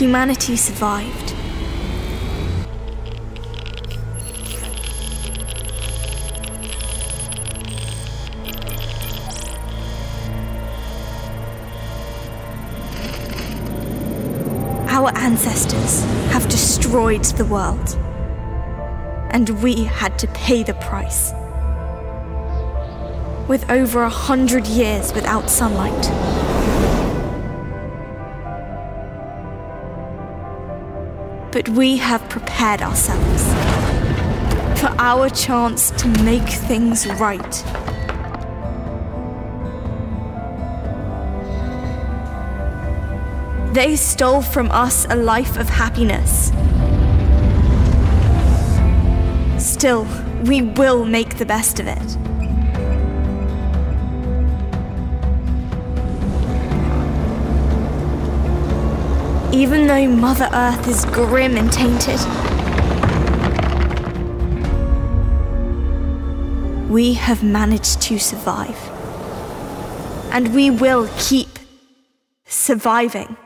humanity survived. Our ancestors have destroyed the world, and we had to pay the price. With over a hundred years without sunlight, but we have prepared ourselves for our chance to make things right. They stole from us a life of happiness. Still, we will make the best of it. Even though Mother Earth is grim and tainted, we have managed to survive. And we will keep surviving.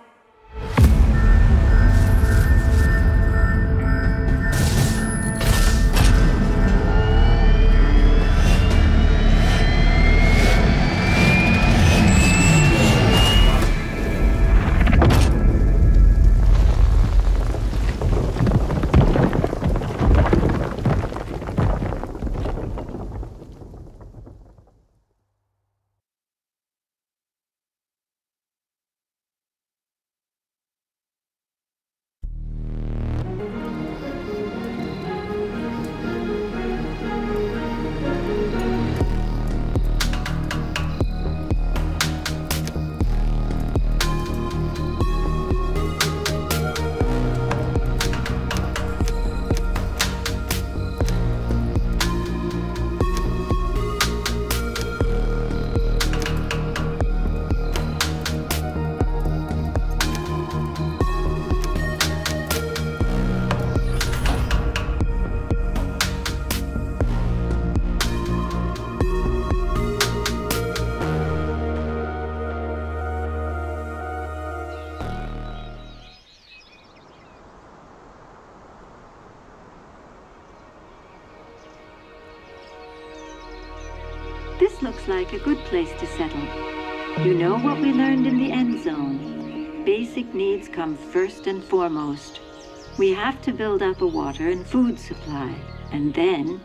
Like a good place to settle. You know what we learned in the Endzone. Basic needs come first and foremost. We have to build up a water and food supply, and then